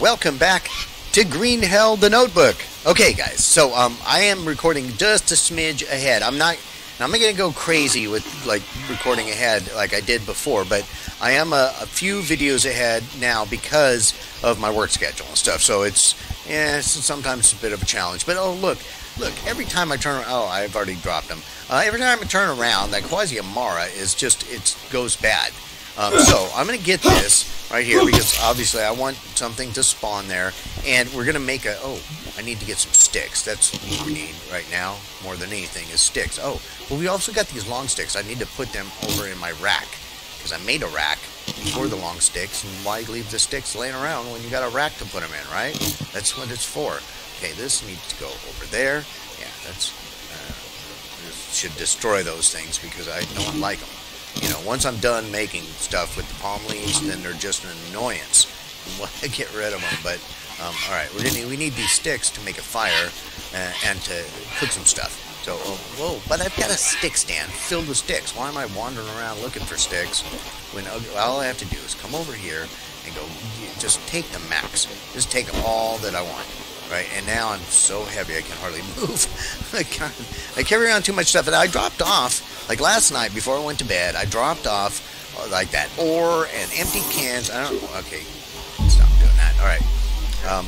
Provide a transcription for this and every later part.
welcome back to Green Hell the Notebook. Okay, guys, so um, I am recording just a smidge ahead. I'm not, I'm not gonna go crazy with like recording ahead like I did before, but I am a, a few videos ahead now because of my work schedule and stuff. So it's, yeah, it's sometimes a bit of a challenge. But oh, look, look, every time I turn, oh, I've already dropped them. Uh, every time I turn around, that Quassia Amara is just, it goes bad. Um, so I'm going to get this right here because obviously I want something to spawn there. And we're going to make a, oh, I need to get some sticks. That's what we need right now more than anything is sticks. Oh, well, we also got these long sticks. I need to put them over in my rack because I made a rack for the long sticks. And why leave the sticks laying around when you got a rack to put them in, right? That's what it's for. Okay, this needs to go over there. Yeah, that's, uh, should destroy those things because I don't like them. You know, once I'm done making stuff with the palm leaves, then they're just an annoyance. I get rid of them. But um, all right, we're gonna we need these sticks to make a fire uh, and to cook some stuff. So, oh, whoa! But I've got a stick stand filled with sticks. Why am I wandering around looking for sticks when all I have to do is come over here and go? Just take the max. Just take all that I want right? And now I'm so heavy I can hardly move. I, I carry around too much stuff, and I dropped off like last night before I went to bed. I dropped off uh, like that ore and empty cans. I don't. Okay, stop doing that. All right. Um,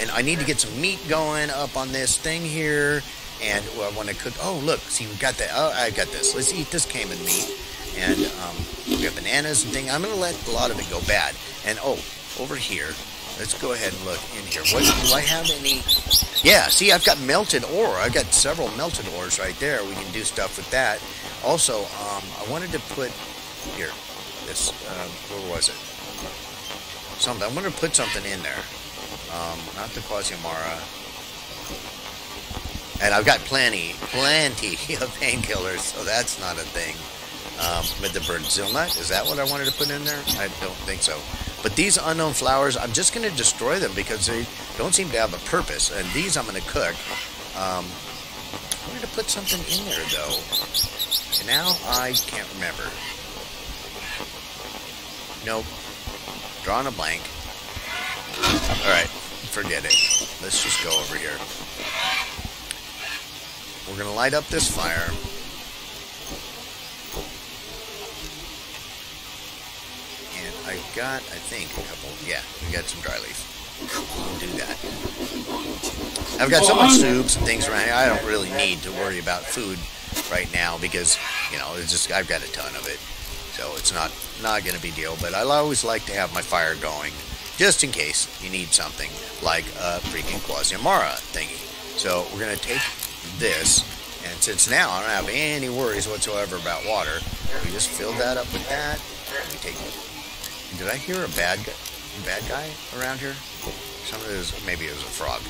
and I need to get some meat going up on this thing here. And I want to cook. Oh, look, see, we got that. Oh, I got this. Let's eat this caiman meat. And um, we have bananas and thing. I'm gonna let a lot of it go bad. And oh, over here, Let's go ahead and look in here. What, do I have any? Yeah, see, I've got melted ore. I've got several melted ores right there. We can do stuff with that. Also, um, I wanted to put here. This, um, where was it? Something. I wanted to put something in there. Um, not the Quassia amara. And I've got plenty, plenty of painkillers, so that's not a thing. Um, with the Brazil-nut, is that what I wanted to put in there? I don't think so. But these unknown flowers, I'm just going to destroy them because they don't seem to have a purpose. And these I'm going to cook. Um, I wanted to put something in there, though. And now I can't remember. Nope. Drawing a blank. Alright, forget it. Let's just go over here. We're going to light up this fire. I've got, I think, a couple. Yeah, we got some dry leaf. We'll do that. I've got so much soups and things around here. I don't really need to worry about food right now because, you know, it's just I've got a ton of it. So it's not not going to be deal. But I always like to have my fire going just in case you need something like a freaking Quassia amara thingy. So we're going to take this, and since now I don't have any worries whatsoever about water, we just fill that up with that. and We take did I hear a bad guy, bad guy around here? Some of it was, maybe it was a frog.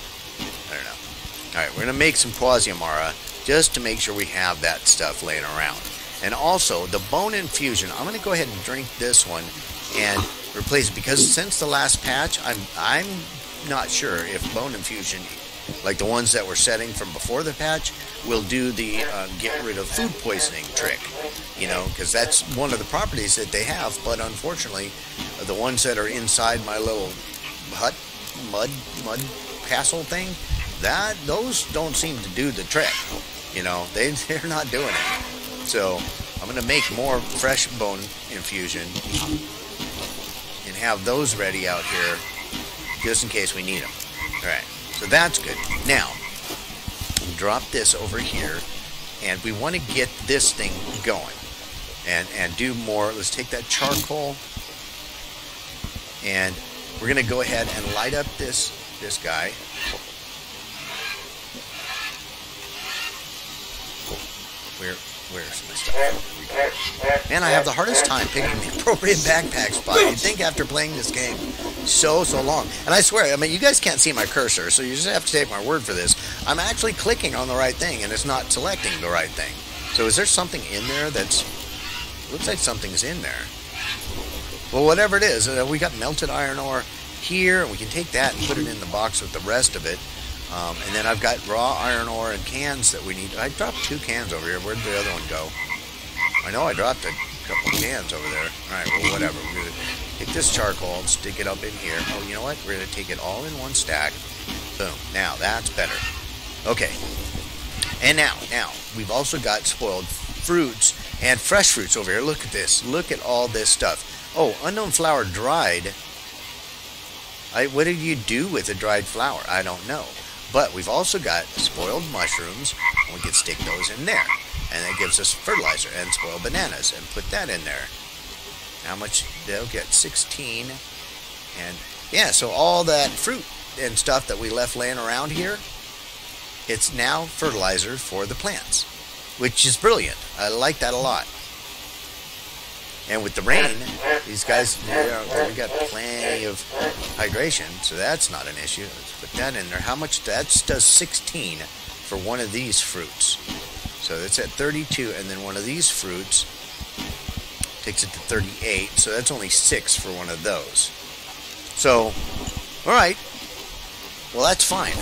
I don't know. All right, we're gonna make some Quassia amara just to make sure we have that stuff laying around. And also the bone infusion. I'm gonna go ahead and drink this one and replace it because since the last patch, I'm I'm not sure if bone infusion like the ones that were setting from before the patch, will do the uh, get rid of food poisoning trick. You know, because that's one of the properties that they have. But unfortunately, the ones that are inside my little hut, mud, mud castle thing, that those don't seem to do the trick. You know, they they're not doing it. So I'm gonna make more fresh bone infusion and have those ready out here just in case we need them. All right. So that's good. Now, drop this over here, and we want to get this thing going and, and do more. Let's take that charcoal, and we're going to go ahead and light up this, this guy. Where, where's my stuff? Man, I have the hardest time picking the appropriate backpack spot. You'd think after playing this game so, so long. And I swear, I mean, you guys can't see my cursor, so you just have to take my word for this. I'm actually clicking on the right thing, and it's not selecting the right thing. So is there something in there that's... Looks like something's in there. Well, whatever it is, uh, we got melted iron ore here. We can take that and put it in the box with the rest of it. Um, and then I've got raw iron ore and cans that we need. I dropped two cans over here. Where'd the other one go? I know I dropped a couple cans over there. All right, well, whatever. Take this charcoal and stick it up in here. Oh, you know what? We're going to take it all in one stack. Boom. Now, that's better. Okay. And now, now, we've also got spoiled fruits and fresh fruits over here. Look at this. Look at all this stuff. Oh, unknown flower dried. I, what did you do with the dried flower? I don't know. But we've also got spoiled mushrooms. We can stick those in there. And that gives us fertilizer and spoiled bananas and put that in there. How much they'll get? 16 and yeah so all that fruit and stuff that we left laying around here it's now fertilizer for the plants which is brilliant. I like that a lot. And with the rain these guys we got plenty of hydration so that's not an issue. Let's put that in there. How much that does 16 for one of these fruits. So it's at 32 and then one of these fruits takes it to 38, so that's only 6 for one of those. So, alright, well that's fine.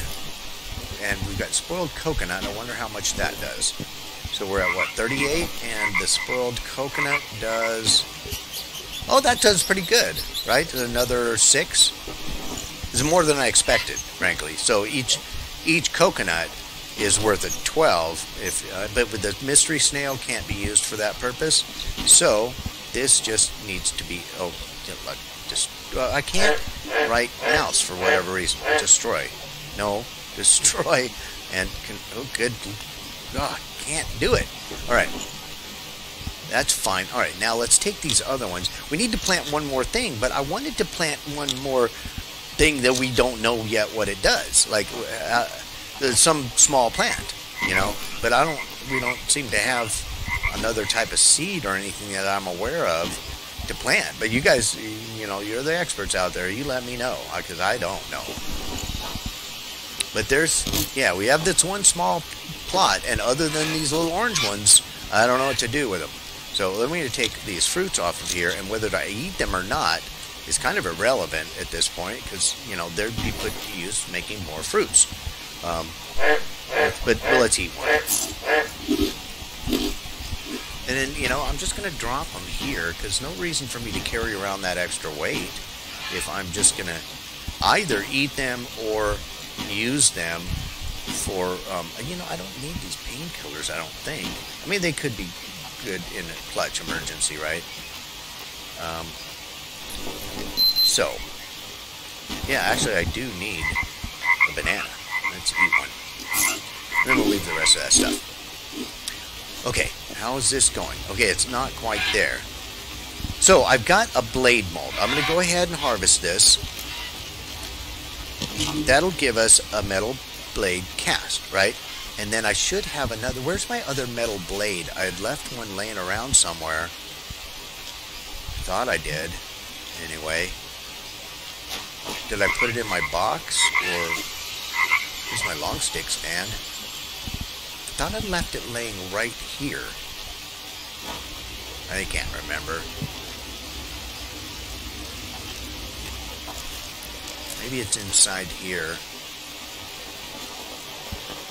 And we've got spoiled coconut, I wonder how much that does. So we're at what, 38? And the spoiled coconut does... Oh, that does pretty good, right? Another 6? It's more than I expected, frankly. So each each coconut is worth a 12 if uh, but the mystery snail can't be used for that purpose so this just needs to be oh just uh, I can't write mouse for whatever reason. Destroy. No destroy and can, oh good oh, can't do it. All right. That's fine. All right now let's take these other ones. We need to plant one more thing but I wanted to plant one more thing that we don't know yet what it does. Like uh, some small plant you know but I don't we don't seem to have another type of seed or anything that I'm aware of to plant. But you guys, you know, you're the experts out there. You let me know because I don't know. But there's, yeah, we have this one small plot, and other than these little orange ones, I don't know what to do with them. So let me take these fruits off of here, and whether I eat them or not is kind of irrelevant at this point because you know they'd be put to use making more fruits. Um, but, but let's eat one. And then, you know, I'm just going to drop them here because no reason for me to carry around that extra weight if I'm just going to either eat them or use them for, um, you know, I don't need these painkillers, I don't think. I mean, they could be good in a clutch emergency, right? Um, so, yeah, actually, I do need a banana. Let's eat one. And Then we'll leave the rest of that stuff. Okay, how is this going? Okay, it's not quite there. So I've got a blade mold. I'm going to go ahead and harvest this. That'll give us a metal blade cast, right? And then I should have another. Where's my other metal blade? I had left one laying around somewhere. Thought I did. Anyway. Did I put it in my box? Or... Here's my long stick stand thought I left it laying right here. I can't remember. Maybe it's inside here.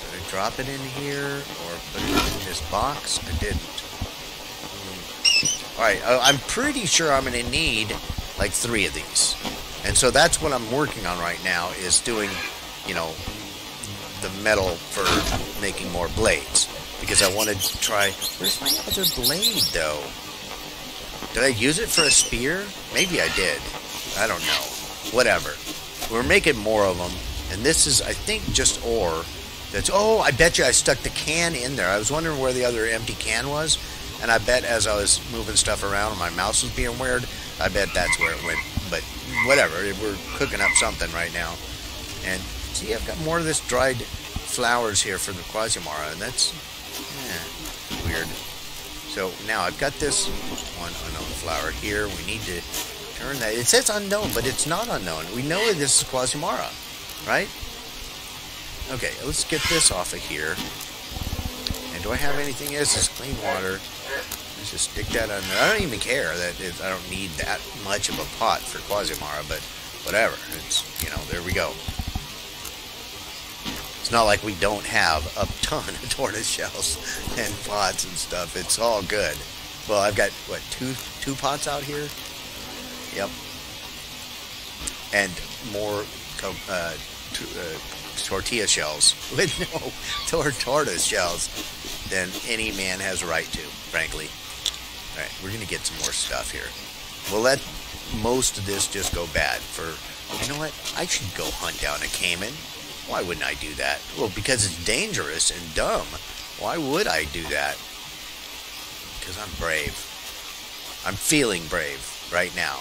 Did I drop it in here or put it in this box? I didn't. Hmm. Alright, I'm pretty sure I'm going to need like three of these. And so that's what I'm working on right now is doing, you know, the metal for making more blades. Because I wanted to try... Where's my other blade, though? Did I use it for a spear? Maybe I did. I don't know. Whatever. We're making more of them. And this is, I think, just ore. That's... Oh, I bet you I stuck the can in there. I was wondering where the other empty can was. And I bet as I was moving stuff around and my mouse was being weird, I bet that's where it went. But whatever. We're cooking up something right now. And See, I've got more of this dried flowers here for the Quasimara, and that's eh, weird. So now I've got this one unknown flower here. We need to turn that. It says unknown, but it's not unknown. We know this is Quasimara, right? Okay, let's get this off of here. And do I have anything else? This clean water. Let's just stick that on there. I don't even care that it, I don't need that much of a pot for Quasimara, but whatever. It's, you know, there we go. Not like we don't have a ton of tortoise shells and pots and stuff. It's all good. Well, I've got, what, two two pots out here? Yep. and more uh, uh, tortilla shells, with no tor- tortoise shells, than any man has a right to, frankly. All right, we're gonna get some more stuff here. We'll let most of this just go bad. For you know what? I should go hunt down a caiman. Why wouldn't I do that? Well, because it's dangerous and dumb. Why would I do that? Because I'm brave. I'm feeling brave right now.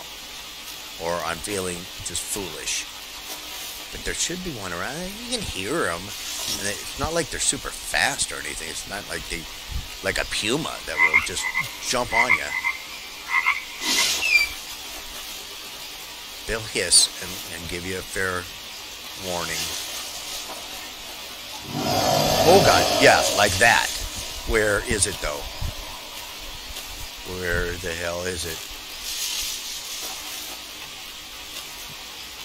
Or I'm feeling just foolish. But there should be one around. You can hear them. It's not like they're super fast or anything. It's not like they, like a puma that will just jump on you. They'll hiss and, and give you a fair warning. Oh god, yeah, like that. Where is it though? Where the hell is it?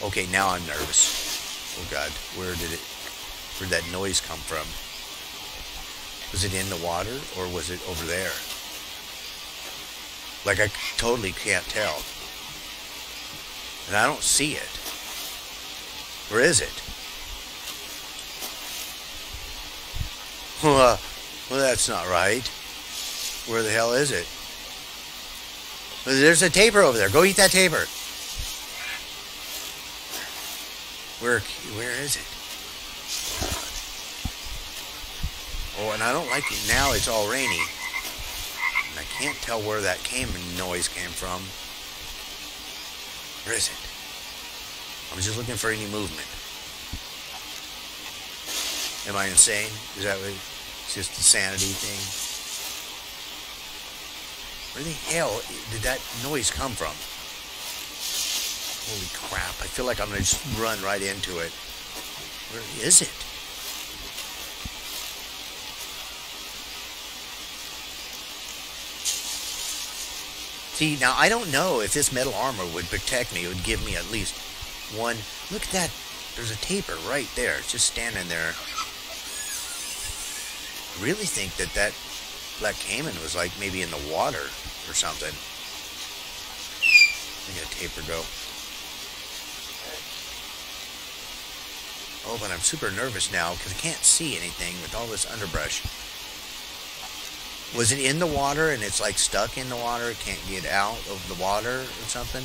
Okay, now I'm nervous. Oh god, where did it where did that noise come from? Was it in the water or was it over there? Like I totally can't tell. And I don't see it. Where is it? Well, that's not right. Where the hell is it? There's a tapir over there. Go eat that tapir. Where, where is it? Oh, and I don't like it now. It's all rainy. And I can't tell where that came noise came from. Where is it? I was just looking for any movement. Am I insane? Is that what, it's just a sanity thing? Where the hell did that noise come from? Holy crap, I feel like I'm going to just run right into it. Where is it? See, now I don't know if this metal armor would protect me. It would give me at least one. Look at that. There's a tapir right there. It's just standing there. Really think that that black caiman was like maybe in the water or something. Look at tapir go. Oh, but I'm super nervous now because I can't see anything with all this underbrush. Was it in the water and it's like stuck in the water? It can't get out of the water or something?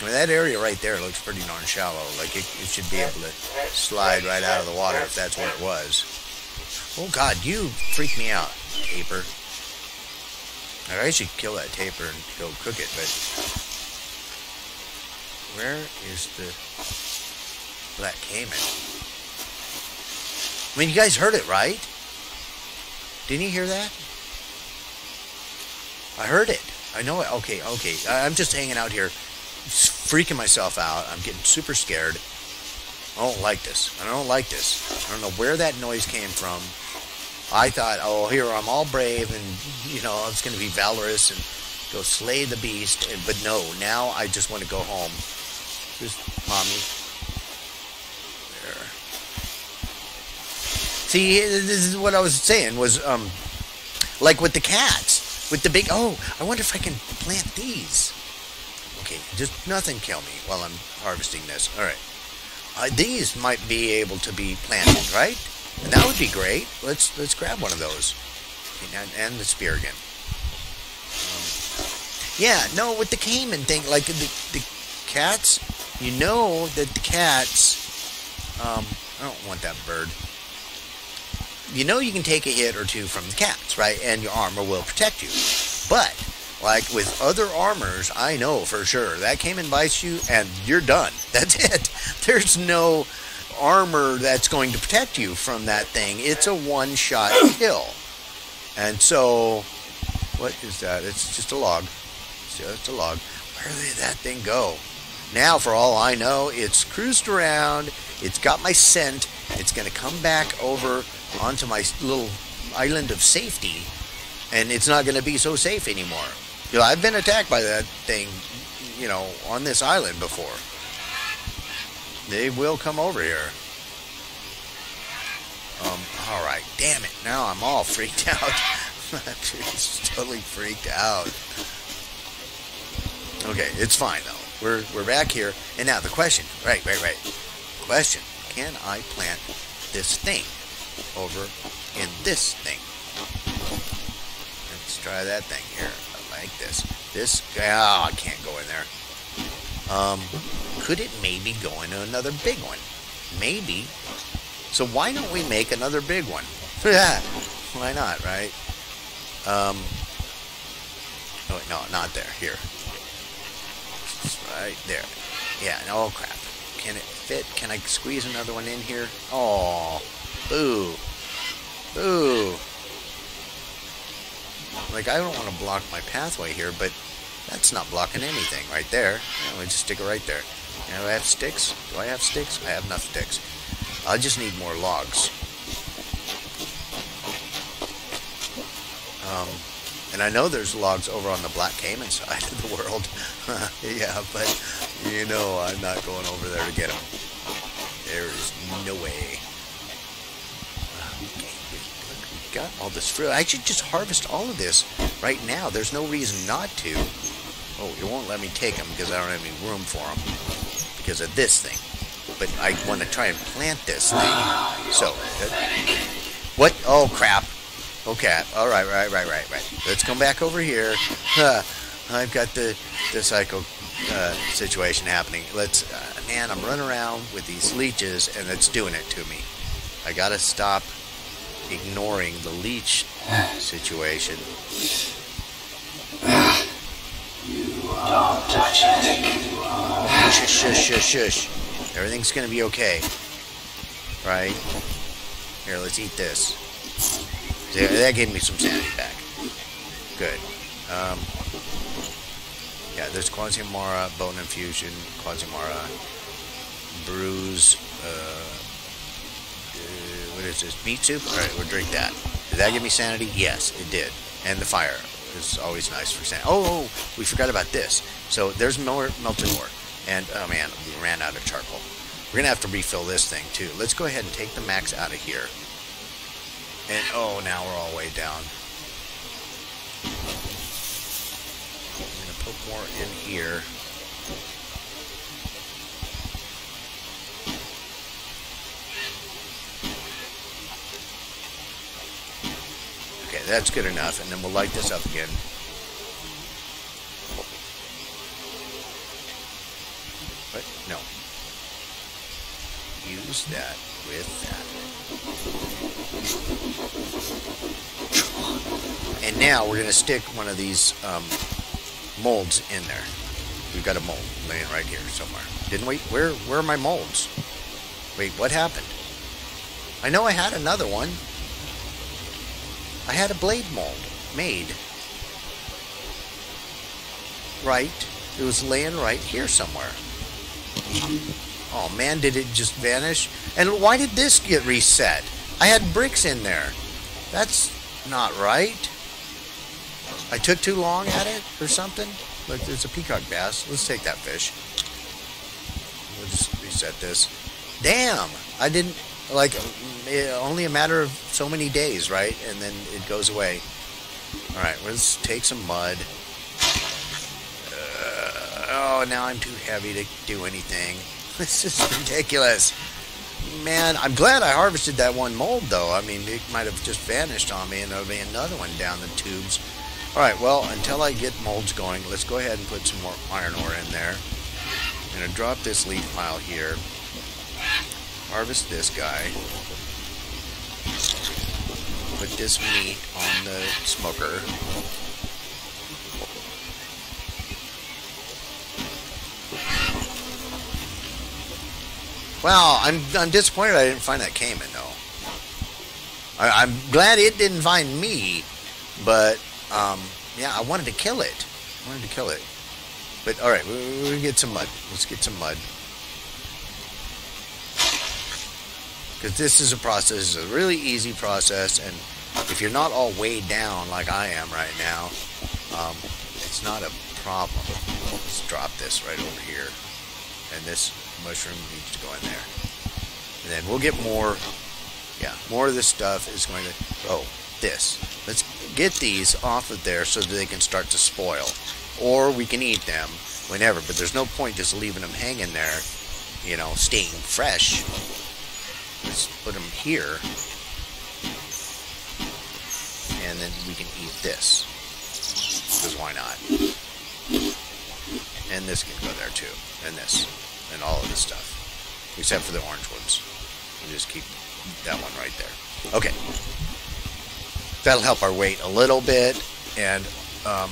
I mean, that area right there looks pretty darn shallow. Like it, it should be able to slide right out of the water if that's what it was. Oh God, you freak me out, tapir. I should kill that tapir and go cook it, but where is the black caiman? I mean, you guys heard it, right? Didn't you hear that? I heard it. I know it. Okay, okay. I'm just hanging out here, freaking myself out. I'm getting super scared. I don't like this. I don't like this. I don't know where that noise came from. I thought, oh, here I'm all brave and you know I was going to be valorous and go slay the beast. And, but no, now I just want to go home. Just mommy. There. See, this is what I was saying was, um, like with the cats, with the big, oh, I wonder if I can plant these. Okay, just nothing kill me while I'm harvesting this. All right. Uh, these might be able to be planted, right? And that would be great. Let's let's grab one of those. And, and the spear again. Um, yeah, no, with the caiman thing, like the, the cats, you know that the cats, um, I don't want that bird you know you can take a hit or two from the cats, right? And your armor will protect you. But, like with other armors, I know for sure that came and bites you and you're done. That's it. There's no armor that's going to protect you from that thing. It's a one shot kill. And so, what is that? It's just a log. It's just a log. Where did that thing go? Now, for all I know, it's cruised around. It's got my scent. It's going to come back over onto my little island of safety, and it's not going to be so safe anymore. You know, I've been attacked by that thing, you know, on this island before. They will come over here. Um, all right, damn it. Now I'm all freaked out. I'm totally freaked out. Okay, it's fine though. we're we're back here, and now the question, right, right, right. Question: Can I plant this thing over in this thing? Let's try that thing here. Like this. This, oh, I can't go in there. Um, could it maybe go into another big one? Maybe. So why don't we make another big one? Yeah, why not, right? Um, oh, no, not there. Here. right there. Yeah, no, oh crap. Can it fit? Can I squeeze another one in here? Oh, boo. Boo. Like, I don't want to block my pathway here, but that's not blocking anything right there. Yeah, we just stick it right there. do I have sticks? Do I have sticks? I have enough sticks. I just need more logs. Um, and I know there's logs over on the Black Caiman side of the world. yeah, but you know I'm not going over there to get them. There is no way. Okay, we got all this fruit. I should just harvest all of this right now. There's no reason not to. Oh, it won't let me take them because I don't have any room for them because of this thing. But I want to try and plant this thing. So, uh, what? Oh, crap. Okay. All right, right, right, right, right. Let's come back over here. I've got the the psycho uh, situation happening. Let's, uh, man, I'm running around with these leeches, and it's doing it to me. I gotta stop ignoring the leech situation. You Don't touch it. Shush, shush, shush, shush. Everything's gonna be okay. Right? Here, let's eat this. That gave me some sanity back. Good. Um, yeah, there's Quasimara, Bone Infusion, Quasimara, Bruise, uh, is this, meat soup? Alright, we'll drink that. Did that give me sanity? Yes, it did. And the fire is always nice for sanity. Oh, oh, we forgot about this. So there's more melted ore. And, oh man, we ran out of charcoal. We're going to have to refill this thing, too. Let's go ahead and take the max out of here. And, oh, now we're all the way down. I'm going to put more in here. That's good enough. And then we'll light this up again. What? No. Use that with that. And now we're going to stick one of these um, molds in there. We've got a mold laying right here somewhere. Didn't we? Where, where are my molds? Wait, what happened? I know I had another one. I had a blade mold made. Right. It was laying right here somewhere. Oh man, did it just vanish? And why did this get reset? I had bricks in there. That's not right. I took too long at it or something. Look, there's a peacock bass. Let's take that fish. We'll just reset this. Damn! I didn't, like, eh, only a matter of so many days, right? And then it goes away. Alright, let's take some mud. Uh, oh, now I'm too heavy to do anything. This is ridiculous. Man, I'm glad I harvested that one mold, though. I mean, it might have just vanished on me, and there'll be another one down the tubes. Alright, well, until I get molds going, let's go ahead and put some more iron ore in there. I'm going to drop this leaf pile here. Harvest this guy. Put this meat on the smoker. Well, I'm I'm disappointed I didn't find that Caiman though. I, am glad it didn't find me, but um, yeah, I wanted to kill it. I wanted to kill it. But all right, we, we get some mud. Let's get some mud. Because this is a process, it's a really easy process, and if you're not all weighed down like I am right now, um, it's not a problem. Let's drop this right over here, and this mushroom needs to go in there. And then we'll get more, yeah, more of this stuff is going to, oh, this. Let's get these off of there so that they can start to spoil. Or we can eat them. whenever. But there's no point just leaving them hanging there, you know, staying fresh. Let's put them here, and then we can eat this. Because why not? And this can go there too, and this, and all of this stuff, except for the orange ones. We'll just keep that one right there. Okay. That'll help our weight a little bit, and um,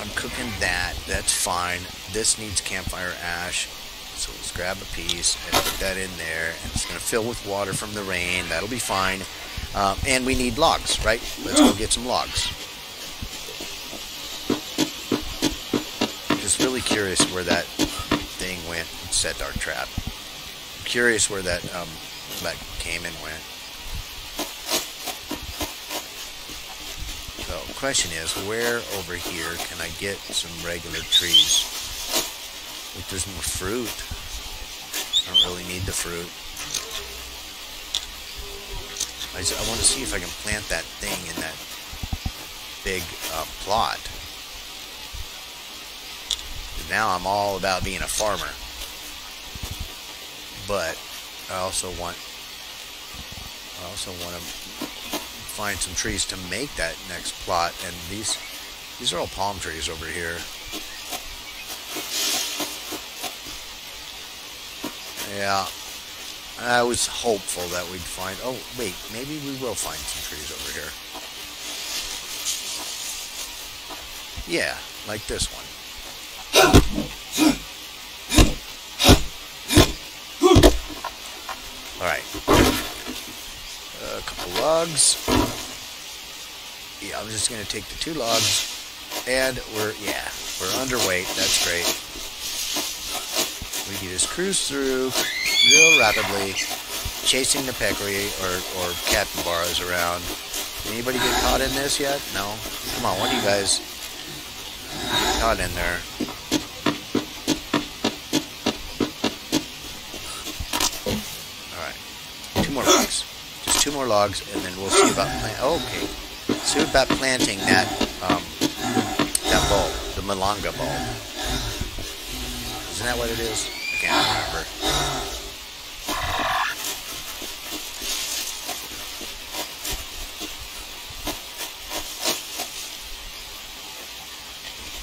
I'm cooking that. That's fine. This needs campfire ash. So let's grab a piece and put that in there. And it's going to fill with water from the rain. That'll be fine. Um, and we need logs, right? Let's go get some logs. Just really curious where that thing went and set our trap. curious where that um, that came and went. So, question is, where over here can I get some regular trees? There's more fruit. I don't really need the fruit. I, just, I want to see if I can plant that thing in that big uh, plot. Now I'm all about being a farmer. But I also want I also want to find some trees to make that next plot and these these are all palm trees over here. Yeah. I was hopeful that we'd find oh wait, maybe we will find some trees over here. Yeah, like this one. Alright. A couple logs. Yeah, I'm just going to take the two logs. And we're, yeah, we're underweight. That's great. We can just cruise through real rapidly, chasing the peccary or, or capybaras around. Anybody get caught in this yet? No? Come on, one of you guys get caught in there. Alright. two more logs. Just two more logs, and then we'll see about plant. Oh, okay. See about planting that um, that bulb, the malanga bulb. Isn't that what it is? Can't remember.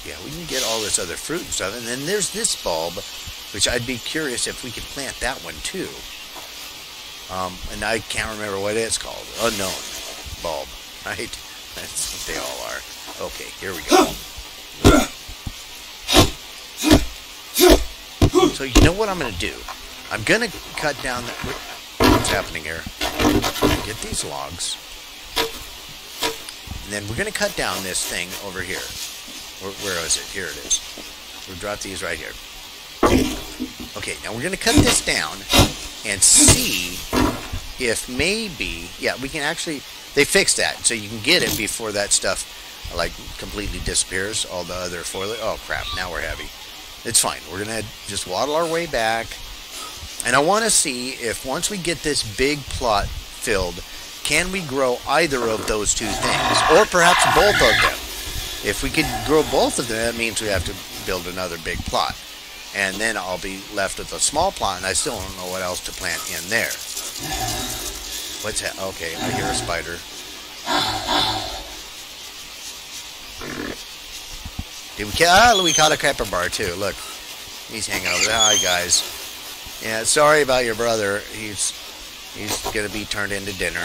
Yeah, we can get all this other fruit and stuff, and then there's this bulb, which I'd be curious if we could plant that one too. Um, and I can't remember what it's called. Unknown bulb, right? That's what they all are. Okay, here we go. So you know what I'm going to do? I'm going to cut down that... What's happening here? Get these logs. And then we're going to cut down this thing over here. Where, where is it? Here it is. We'll drop these right here. Okay, now we're going to cut this down and see if maybe, yeah, we can actually, they fixed that, so you can get it before that stuff, like, completely disappears, all the other foliage. Oh, crap, now we're heavy. It's fine. We're going to just waddle our way back, and I want to see if once we get this big plot filled, can we grow either of those two things, or perhaps both of them? If we could grow both of them, that means we have to build another big plot and then I'll be left with a small plot, and I still don't know what else to plant in there. What's that? Okay, I hear a spider. Did we Ah, we caught a capybara too. Look, he's hanging over there. Hi, guys. Yeah, sorry about your brother. He's he's gonna be turned into dinner.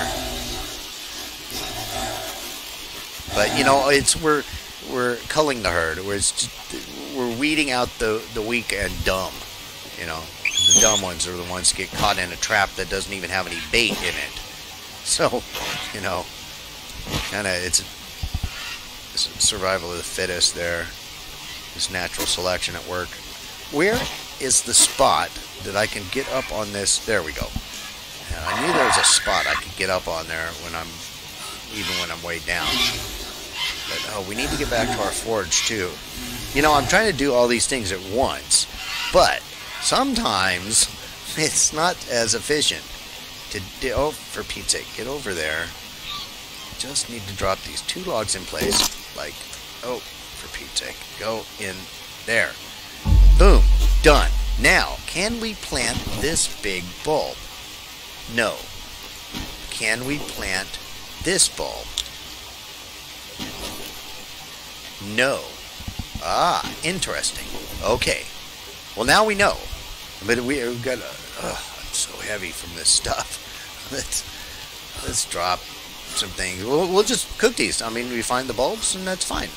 But you know, it's we're we're culling the herd. We're just, we're weeding out the the weak and dumb. You know, the dumb ones are the ones that get caught in a trap that doesn't even have any bait in it. So, you know, kind of it's survival of the fittest there. This natural selection at work. Where is the spot that I can get up on this? There we go. I knew there was a spot I could get up on there when I'm, even when I'm way down. But oh, we need to get back to our forge too. You know, I'm trying to do all these things at once, but sometimes it's not as efficient to do. Oh, for Pete's sake, get over there. Just need to drop these two logs in place, like, oh, for Pete's sake. Go in there. Boom. Done. Now, can we plant this big bulb? No. Can we plant this bulb? No. Ah, interesting. Okay. Well, now we know. But we, have got. Uh, I'm so heavy from this stuff. let's let's drop some things. We'll, we'll just cook these. I mean, we find the bulbs, and that's fine.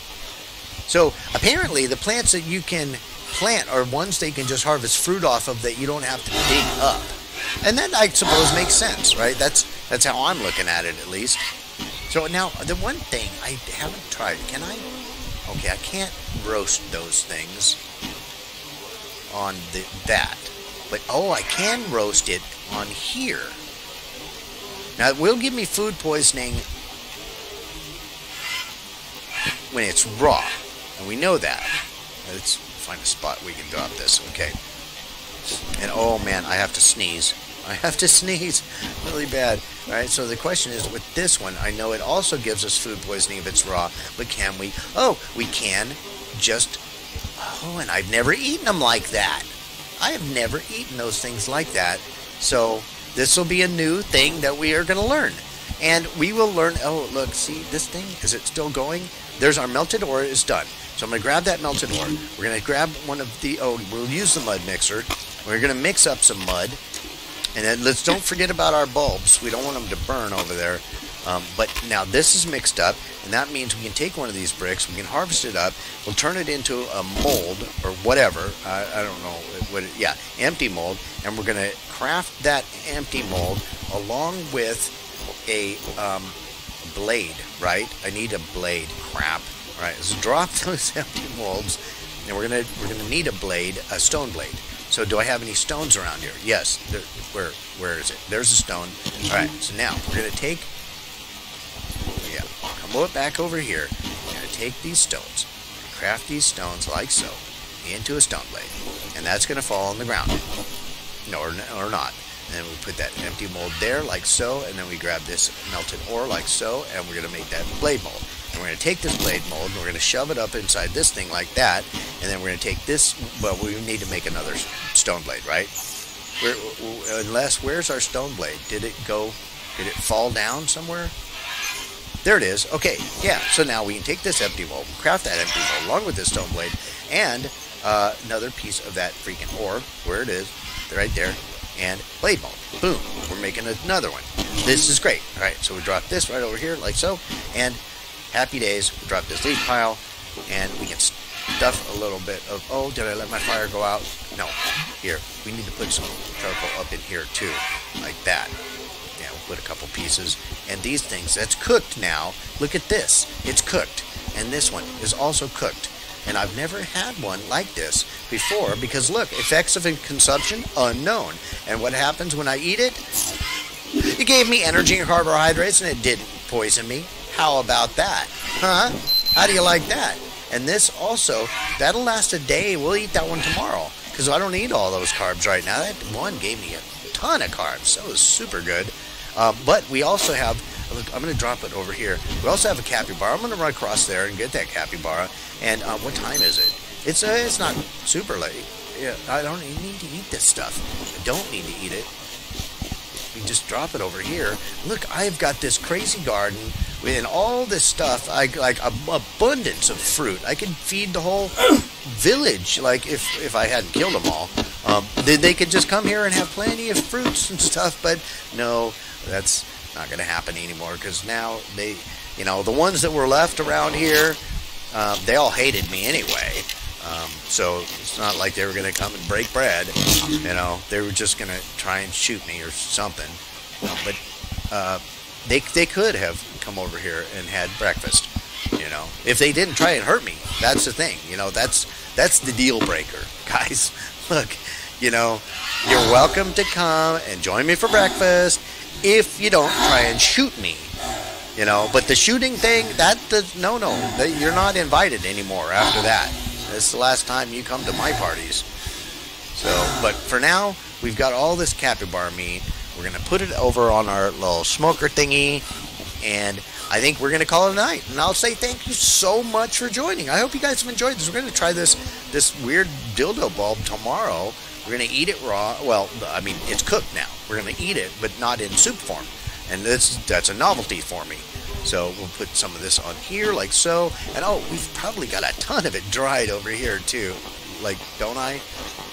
So apparently, the plants that you can plant are ones that you can just harvest fruit off of that you don't have to dig up. And that I suppose makes sense, right? That's that's how I'm looking at it, at least. So now the one thing I haven't tried. Can I? Okay, I can't roast those things on the that. But oh, I can roast it on here. Now it will give me food poisoning when it's raw, and we know that. Let's find a spot we can drop this. Okay. And oh man, I have to sneeze. I have to sneeze really bad. All right, so the question is with this one, I know it also gives us food poisoning if it's raw, but can we? Oh, we can just. Oh, and I've never eaten them like that. I have never eaten those things like that. So this will be a new thing that we are going to learn. And we will learn. Oh, look, see this thing? Is it still going? There's our melted ore is done. So I'm going to grab that melted ore. We're going to grab one of the. Oh, we'll use the mud mixer. We're going to mix up some mud. And then let's don't forget about our bulbs. We don't want them to burn over there. Um, but now this is mixed up, and that means we can take one of these bricks, we can harvest it up, we'll turn it into a mold or whatever. I, I don't know what. It, yeah, empty mold, and we're going to craft that empty mold along with a um, blade. Right? I need a blade. Crap. All right, let's drop those empty molds, and we're gonna we're gonna need a blade, a stone blade. So do I have any stones around here? Yes. There, where where is it? There's a stone. All right. So now we're gonna take. Yeah. Come back over here. We're gonna take these stones, craft these stones like so, into a stone blade, and that's gonna fall on the ground. No, or, or not. And we put that empty mold there like so, and then we grab this melted ore like so, and we're gonna make that blade mold. And we're going to take this blade mold and we're going to shove it up inside this thing like that. And then we're going to take this. Well, we need to make another stone blade, right? Where, unless, where's our stone blade? Did it go? Did it fall down somewhere? There it is. Okay, yeah. So now we can take this empty mold, craft that empty mold along with this stone blade, and uh, another piece of that freaking ore, where it is, right there, and blade. Boom. We're making another one. This is great. All right, so we drop this right over here like so, and happy days. We drop this leaf pile, and we can stuff a little bit of. Oh, did I let my fire go out? No. Here, we need to put some charcoal up in here too, like that. Yeah, we'll put a couple pieces. And these things, that's cooked now. Look at this. It's cooked. And this one is also cooked. And I've never had one like this before because look, effects of consumption unknown. And what happens when I eat it? It gave me energy and carbohydrates and it didn't poison me. How about that? Huh? How do you like that? And this also, that'll last a day. We'll eat that one tomorrow because I don't eat all those carbs right now. That one gave me a ton of carbs. That was super good. Uh, but we also have, look, I'm going to drop it over here. We also have a capybara. I'm going to run across there and get that capybara. And uh, what time is it? It's uh, it's not super late. Yeah, I don't need to eat this stuff. I don't need to eat it. We just drop it over here. Look, I've got this crazy garden and all this stuff. I like abundance of fruit. I could feed the whole village. Like if if I hadn't killed them all, um, they could just come here and have plenty of fruits and stuff. But no, that's not going to happen anymore because now they, you know, the ones that were left around here, um, they all hated me anyway. Um, so it's not like they were going to come and break bread. You know, they were just going to try and shoot me or something. but uh, they they could have come over here and had breakfast. You know, if they didn't try and hurt me, that's the thing. You know, that's that's the deal breaker, guys. Look, you know, you're welcome to come and join me for breakfast if you don't try and shoot me. You know, but the shooting thing, that the no no, you're not invited anymore after that. This the last time you come to my parties. So, but for now, we've got all this capybara meat. We're gonna put it over on our little smoker thingy, and I think we're going to call it a night. And I'll say thank you so much for joining. I hope you guys have enjoyed this. We're going to try this this weird dildo bulb tomorrow. We're going to eat it raw. Well, I mean, it's cooked now. We're going to eat it, but not in soup form. And this that's a novelty for me. So we'll put some of this on here like so. And oh, we've probably got a ton of it dried over here too. Like, don't I?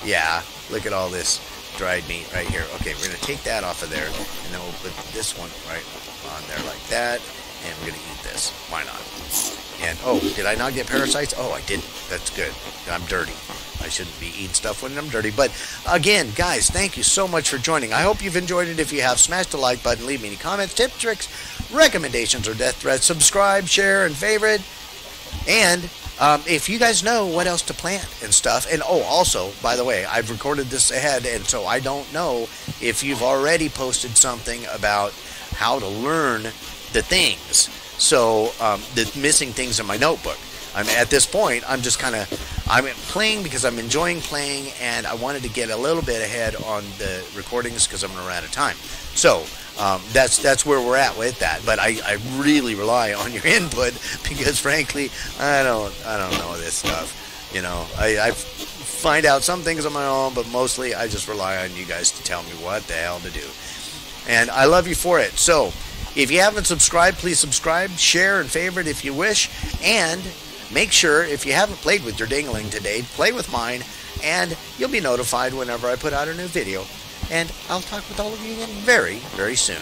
Yeah, look at all this dried meat right here. Okay, we're going to take that off of there. And then we'll put this one right on there like that. And we're going to eat this. Why not? And oh, did I not get parasites? Oh, I didn't. That's good. I'm dirty. I shouldn't be eating stuff when I'm dirty. But again, guys, thank you so much for joining. I hope you've enjoyed it. If you have, smash the like button, leave me any comments, tips, tricks, recommendations, or death threats. Subscribe, share, and favorite. And um, if you guys know what else to plant and stuff, and oh, also, by the way, I've recorded this ahead, and so I don't know if you've already posted something about how to learn the things. So um, the missing things in my notebook. I'm at this point. I'm just kind of I'm playing because I'm enjoying playing, and I wanted to get a little bit ahead on the recordings because I'm to run out of time. So um, that's that's where we're at with that. But I, I really rely on your input because frankly, I don't I don't know this stuff. You know, I, I find out some things on my own, but mostly I just rely on you guys to tell me what the hell to do. And I love you for it. So if you haven't subscribed, please subscribe, share, and favorite if you wish, and make sure if you haven't played with your dingling today, play with mine, and you'll be notified whenever I put out a new video. And I'll talk with all of you again very, very soon.